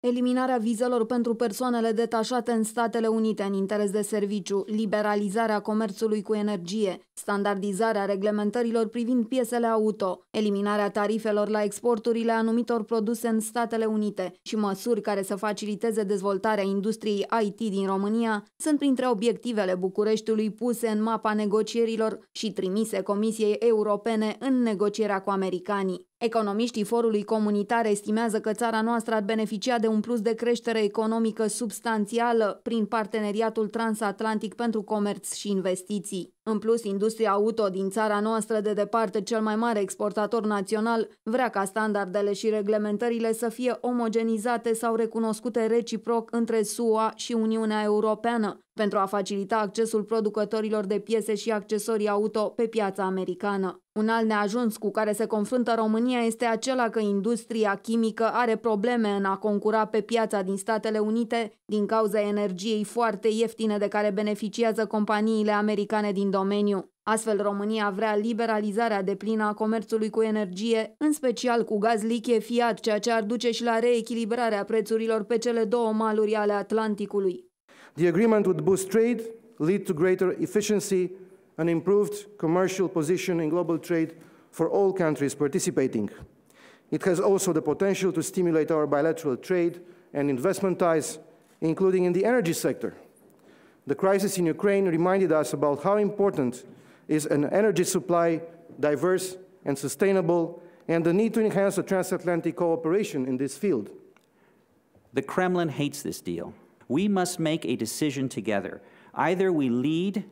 Eliminarea vizelor pentru persoanele detașate în Statele Unite în interes de serviciu, liberalizarea comerțului cu energie, standardizarea reglementărilor privind piesele auto, eliminarea tarifelor la exporturile anumitor produse în Statele Unite și măsuri care să faciliteze dezvoltarea industriei IT din România sunt printre obiectivele Bucureștiului puse în mapa negocierilor și trimise Comisiei Europene în negocierea cu americanii. Economiștii forului comunitar estimează că țara noastră ar beneficia de un plus de creștere economică substanțială prin parteneriatul transatlantic pentru comerț și investiții. În plus, industria auto din țara noastră, de departe cel mai mare exportator național, vrea ca standardele și reglementările să fie omogenizate sau recunoscute reciproc între SUA și Uniunea Europeană, pentru a facilita accesul producătorilor de piese și accesorii auto pe piața americană. Un alt neajuns cu care se confruntă România este acela că industria chimică are probleme în a concura pe piața din Statele Unite din cauza energiei foarte ieftine de care beneficiază companiile americane din domeniu. Astfel, România vrea liberalizarea deplină a comerțului cu energie, în special cu gaz lichefiat, ceea ce ar duce și la reechilibrarea prețurilor pe cele două maluri ale Atlanticului. The agreement would boost trade, lead to greater efficiency and improved commercial position in global trade for all countries participating. It has also the potential to stimulate our bilateral trade and investment ties, including in the energy sector. The crisis in Ukraine reminded us about how important is an energy supply, diverse and sustainable, and the need to enhance the transatlantic cooperation in this field. The Kremlin hates this deal. We must make a decision together. Either we lead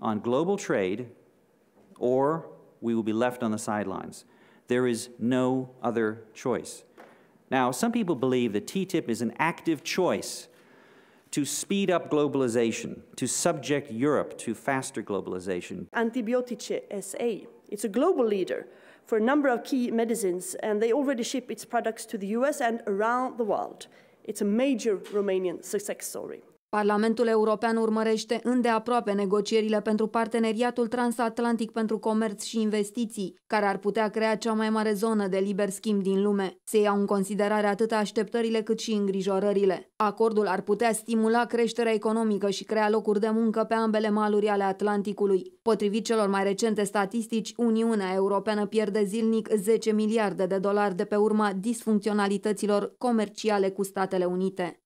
on global trade or we will be left on the sidelines. There is no other choice. Now, some people believe that TTIP is an active choice to speed up globalization, to subject Europe to faster globalization. Antibiotice SA, it's a global leader for a number of key medicines, and they already ship its products to the US and around the world. It's a major Romanian success story. Parlamentul European urmărește îndeaproape negocierile pentru parteneriatul transatlantic pentru comerț și investiții, care ar putea crea cea mai mare zonă de liber schimb din lume. Se iau în considerare atât așteptările cât și îngrijorările. Acordul ar putea stimula creșterea economică și crea locuri de muncă pe ambele maluri ale Atlanticului. Potrivit celor mai recente statistici, Uniunea Europeană pierde zilnic 10 miliarde de dolari de pe urma disfuncționalităților comerciale cu Statele Unite.